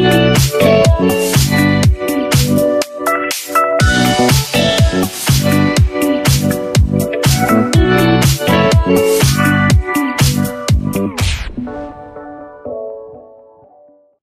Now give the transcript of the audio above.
Música